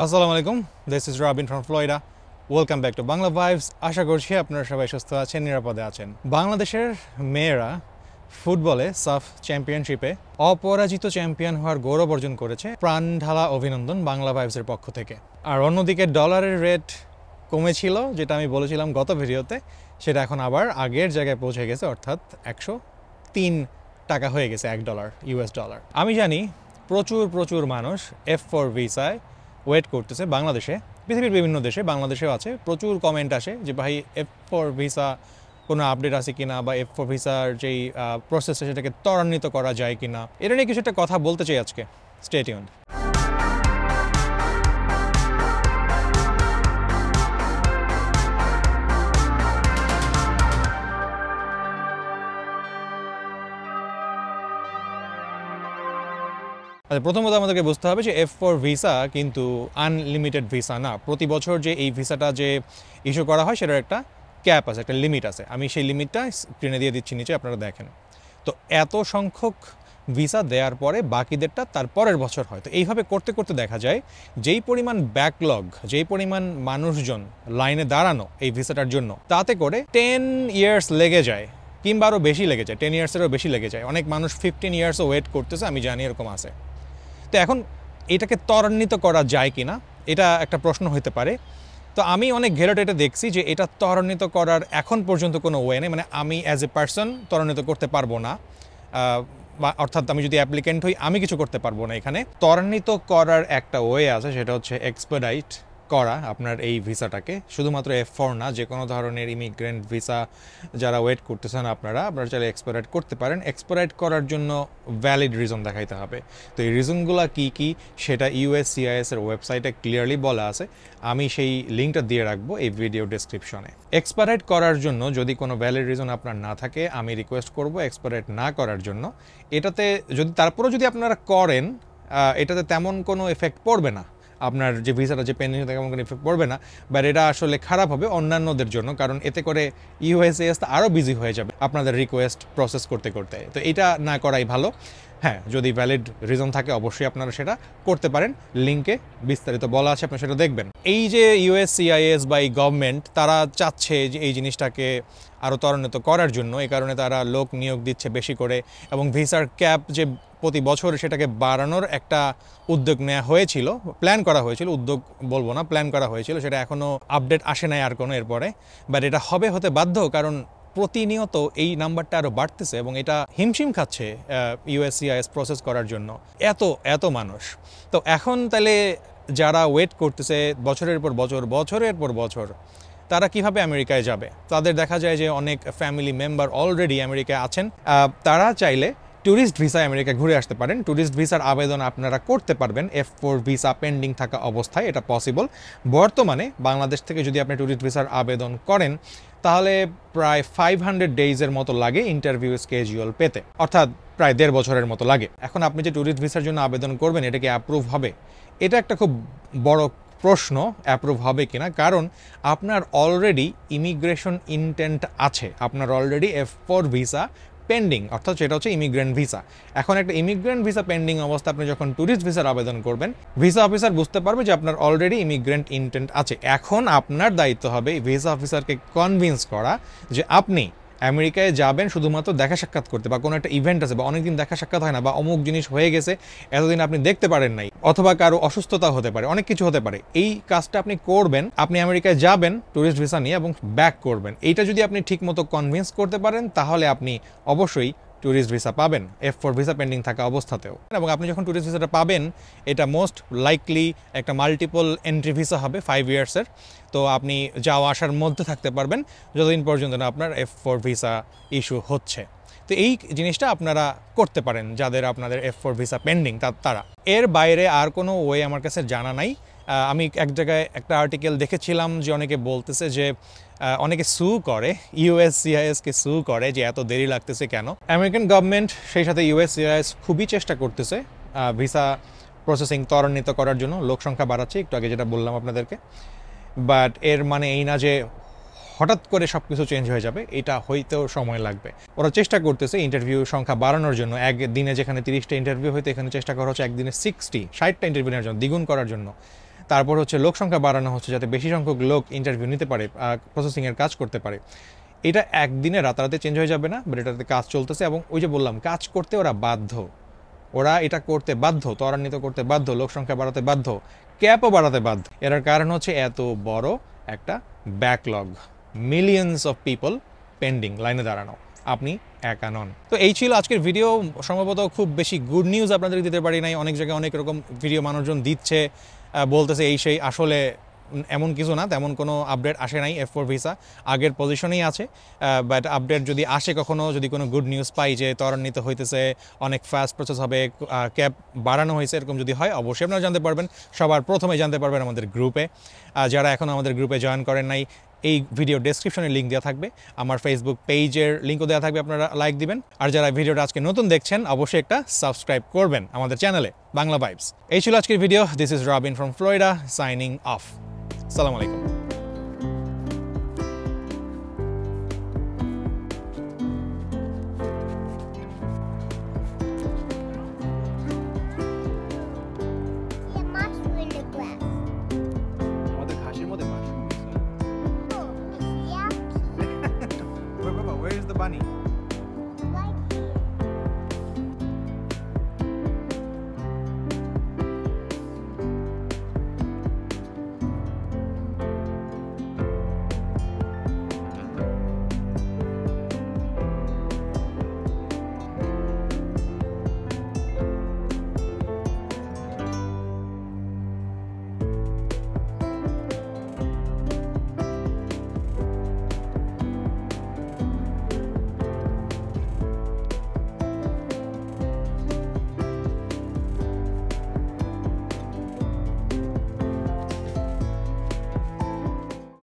আসসালামু আলাইকুম this is Robin from Florida welcome back to Bangla vibes আশা করছি আপনারা সবাই সুস্থ আছেন, নিরাপদে আছেন। বাংলাদেশের মেয়েরা ফুটবলে সাফ চ্যাম্পিয়নশিপে অপরাজিত চ্যাম্পিয়ন হওয়ার গৌরব অর্জন করেছে প্রাণ ঢালা অভিনন্দন বাংলা ভাইবসের পক্ষ থেকে। আর অন্যদিকে ডলারের রেট কমেছিল, যেটা আমি বলেছিলাম গত ভিডিওতে, সেটা এখন আবার আগের জায়গায় পৌঁছে গেছে, অর্থাৎ একশো তিন টাকা হয়ে গেছে, এক ডলার ইউএস ডলার। আমি জানি প্রচুর প্রচুর মানুষ এফ ফোর ভিসায় ওয়েট করতেছে বাংলাদেশে, পৃথিবীর বিভিন্ন দেশে, বাংলাদেশেও আছে, প্রচুর কমেন্ট আসে যে ভাই এফ ফোর ভিসা কোনো আপডেট আছে কিনা বা এফ ফোর ভিসার যেই প্রসেসটা সেটাকে ত্বরান্বিত করা যায় কিনা। এটা নিয়ে কিছু একটা কথা বলতে চাই আজকে। স্টেটিউন আচ্ছা প্রথমত আমাদেরকে বুঝতে হবে যে এফ ফোর ভিসা কিন্তু আনলিমিটেড ভিসা না। প্রতি বছর যে এই ভিসাটা যে ইস্যু করা হয়, সেটার একটা ক্যাপ আছে, একটা লিমিট আছে। আমি সেই লিমিটটা স্ক্রিনে দিয়ে দিচ্ছি নিচে, আপনারা দেখেন। তো এত সংখ্যক ভিসা দেওয়ার পরে বাকিদেরটা তার পরের বছর হয়। তো এইভাবে করতে করতে দেখা যায়, যেই পরিমাণ ব্যাকলগ যেই পরিমাণ মানুষজন লাইনে দাঁড়ানো এই ভিসাটার জন্য, তাতে করে টেন ইয়ার্স লেগে যায়, কিংবা আরও বেশি লেগে যায় টেন ইয়ার্সেরও বেশি লেগে যায়। অনেক মানুষ ফিফটিন ইয়ার্সও ওয়েট করতেছে, আমি জানি এরকম আছে। তো এখন এটাকে ত্বরান্বিত করা যায় কিনা, এটা একটা প্রশ্ন হতে পারে। তো আমি অনেক ঘেরট এটা দেখছি যে এটা ত্বরান্বিত করার এখন পর্যন্ত কোনো ওয়ে নেই মানে আমি অ্যাজ এ পার্সন ত্বরান্বিত করতে পারব না। বা অর্থাৎ আমি যদি অ্যাপ্লিকেন্ট হই, আমি কিছু করতে পারব না এখানে। ত্বরান্বিত করার একটা ওয়ে আছে, সেটা হচ্ছে এক্সপেডাইট করা আপনার এই ভিসাটাকে। শুধুমাত্র এফ ফোর না যে কোনো ধরনের ইমিগ্রেন্ট ভিসা যারা ওয়েট করতেছেন আপনারা আপনারা চাইলে এক্সপেরাইট করতে পারেন। এক্সপেরাইট করার জন্য ভ্যালিড রিজন দেখাইতে হবে। তো এই রিজনগুলো কী কী, সেটা ইউএসসিআইএস এর ওয়েবসাইটে ক্লিয়ারলি বলা আছে। আমি সেই লিঙ্কটা দিয়ে রাখব এই ভিডিও ডেসক্রিপশনে এক্সপারেট করার জন্য যদি কোনো ভ্যালিড রিজন আপনার না থাকে, আমি রিকোয়েস্ট করব এক্সপারেট না করার জন্য। এটাতে যদি, তারপরেও যদি আপনারা করেন এটাতে তেমন কোনো এফেক্ট পড়বে না। আপনার যে ভিসাটা, যে পেন্ডিং তেমন কোনো ইফেক্ট পড়বে না বাট এটা আসলে খারাপ হবে অন্যান্যদের জন্য, কারণ এতে করে ইউএসএস আরও বিজি হয়ে যাবে আপনাদের রিকোয়েস্ট প্রসেস করতে করতে। তো এটা না করাই ভালো। হ্যাঁ যদি ভ্যালিড রিজন থাকে, অবশ্যই আপনারা সেটা করতে পারেন। লিঙ্কে বিস্তারিত বলা আছে, আপনি সেটা দেখবেন। এই যে ইউএসসিআইএস বা এই গভর্নমেন্ট তারা চাচ্ছে যে এই জিনিসটাকে আরও ত্বরান্বিত করার জন্য, এই কারণে তারা লোক নিয়োগ দিচ্ছে বেশি করে এবং ভিসার ক্যাপ যে প্রতি বছর সেটাকে বাড়ানোর একটা উদ্যোগ নেওয়া হয়েছিল প্ল্যান করা হয়েছিল, উদ্যোগ বলব না প্ল্যান করা হয়েছিল, সেটা এখনও আপডেট আসে নাই আর কোনো এরপরে বাট এটা হবে, হতে বাধ্য, কারণ প্রতিনিয়ত এই নাম্বারটা আরও বাড়তেছে এবং এটা হিমশিম খাচ্ছে ইউএসসিআইএস প্রসেস করার জন্য। এত এত মানুষ। তো এখন তাহলে যারা ওয়েট করতেছে বছরের পর বছর, বছরের পর বছর, তারা কীভাবে আমেরিকায় যাবে? তাদের দেখা যায় যে অনেক ফ্যামিলি মেম্বার অলরেডি আমেরিকায় আছেন। তারা চাইলে ট্যুরিস্ট ভিসায় আমেরিকা ঘুরে আসতে পারেন। ট্যুরিস্ট ভিসার আবেদন আপনারা করতে পারবেন। এফ ফোর ভিসা পেন্ডিং থাকা অবস্থায় এটা পসিবল বর্তমানে বাংলাদেশ থেকে যদি আপনি ট্যুরিস্ট ভিসার আবেদন করেন, তাহলে প্রায় ফাইভ হান্ড্রেড ডেইজের মতো লাগে ইন্টারভিউ স্কেজুয়াল পেতে। অর্থাৎ প্রায় দেড় বছরের মতো লাগে। এখন আপনি যে ট্যুরিস্ট ভিসার জন্য আবেদন করবেন, এটা কি অ্যাপ্রুভ হবে? এটা একটা খুব বড় প্রশ্ন অ্যাপ্রুভ হবে কিনা? কারণ আপনার অলরেডি ইমিগ্রেশন ইন্টেন্ট আছে। আপনার already F four visa pending অর্থাৎ সেটা হচ্ছে ইমিগ্রেন্ট ভিসা এখন একটা ইমিগ্রেন্ট ভিসা পেন্ডিং অবস্থা, আপনি যখন ট্যুরিস্ট ভিসার আবেদন করবেন ভিসা অফিসার বুঝতে পারবে যে আপনার অলরেডি ইমিগ্রেন্ট ইন্টেন্ট আছে। এখন আপনার দায়িত্ব হবে ভিসা অফিসারকে কনভিন্স করা যে আপনি আমেরিকায় যাবেন শুধুমাত্র দেখা সাক্ষাৎ করতে বা কোনো একটা ইভেন্ট আছে বা অনেকদিন দেখা সাক্ষাৎ হয় না বা অমুক জিনিস হয়ে গেছে, এতদিন আপনি দেখতে পারেন নাই অথবা কারও অসুস্থতা হতে পারে, অনেক কিছু হতে পারে। এই কাজটা আপনি করবেন, আপনি আমেরিকায় যাবেন ট্যুরিস্ট ভিসা নিয়ে এবং ব্যাক করবেন। এইটা যদি আপনি ঠিকমতো কনভিন্স করতে পারেন, তাহলে আপনি অবশ্যই ট্যুরিস্ট ভিসা পাবেন এফ ফোর ভিসা পেন্ডিং থাকা অবস্থাতেও। এবং আপনি যখন ট্যুরিস্ট ভিসাটা পাবেন, এটা মোস্ট লাইকলি একটা মাল্টিপল এন্ট্রি ভিসা হবে ফাইভ ইয়ার্সের তো আপনি যাওয়া আসার মধ্যে থাকতে পারবেন, যতদিন পর্যন্ত না আপনার এফ ফোর ভিসা ইস্যু হচ্ছে। তো এই জিনিসটা আপনারা করতে পারেন, যাদের আপনাদের এফ ফোর ভিসা পেন্ডিং তারা। এর বাইরে আর কোনো ওয়ে আমার কাছে জানা নাই। আমি এক জায়গায় একটা আর্টিকেল দেখেছিলাম যে অনেকে বলতেছে যে অনেকে সু করে ইউএস ইউএসসিআইএসকে সু করে যে এত দেরি লাগতেছে কেন? আমেরিকান গভর্নমেন্ট সেই সাথে ইউএসসিআইএস খুবই চেষ্টা করতেছে ভিসা প্রসেসিং ত্বরান্বিত করার জন্য, লোক সংখ্যা বাড়াচ্ছে, একটু আগে যেটা বললাম আপনাদেরকে। বাট এর মানে এই না যে হঠাৎ করে সব কিছু চেঞ্জ হয়ে যাবে, এটা হইতেও সময় লাগবে। ওরা চেষ্টা করতেছে ইন্টারভিউ সংখ্যা বাড়ানোর জন্য, এক দিনে যেখানে তিরিশটা ইন্টারভিউ হইতে এখানে চেষ্টা করা হচ্ছে একদিনে সিক্সটি ষাটটা ইন্টারভিউ নেওয়ার জন্য, দ্বিগুণ করার জন্য। তারপর হচ্ছে লোক সংখ্যা বাড়ানো হচ্ছে যাতে বেশি সংখ্যক লোক ইন্টারভিউ নিতে পারে প্রসেসিংয়ের কাজ করতে পারে। এটা একদিনে রাতারাতি চেঞ্জ হয়ে যাবে না বাট এটাতে কাজ চলতেছে এবং ওই যে বললাম, কাজ করতে ওরা বাধ্য। ওরা এটা করতে বাধ্য, ত্বরান্বিত করতে বাধ্য, লোক সংখ্যা বাড়াতে বাধ্য ক্যাপও বাড়াতে বাধ্য। এর কারণ হচ্ছে এত বড় একটা backlog millions of people pending লাইনে দাঁড়ানো। আপনি একা নন। তো এই ছিল আজকের ভিডিও সম্ভবত খুব বেশি গুড নিউজ আপনাদের দিতে পারি নাই। অনেক জায়গায় অনেক রকম ভিডিও মানুষজন দিচ্ছে। বলতেছে এই সেই আসলে এমন কিছু না, তেমন কোনো আপডেট আসে নাই এফ ফোর ভিসা আগের পজিশনেই আছে বাট আপডেট যদি আসে কখনো, যদি কোনো গুড নিউজ পাই যে ত্বরান্বিত হইতেছে, অনেক ফাস্ট প্রসেস হবে ক্যাব বাড়ানো হয়েছে, এরকম যদি হয়, অবশ্যই আপনারা জানতে পারবেন। সবার প্রথমে জানতে পারবেন আমাদের গ্রুপে যারা এখন আমাদের গ্রুপে জয়েন করেন নাই এই ভিডিও ডেসক্রিপশনে লিঙ্ক দেওয়া থাকবে। আমার ফেসবুক পেজের লিঙ্কও দেওয়া থাকবে, আপনারা লাইক দিবেন। আর যারা ভিডিওটা আজকে নতুন দেখছেন, অবশ্যই একটা সাবস্ক্রাইব করবেন আমাদের চ্যানেলে বাংলা ভাইবস এই ছিল আজকের video this is Robin from Florida signing off সালাম আলাইকুম।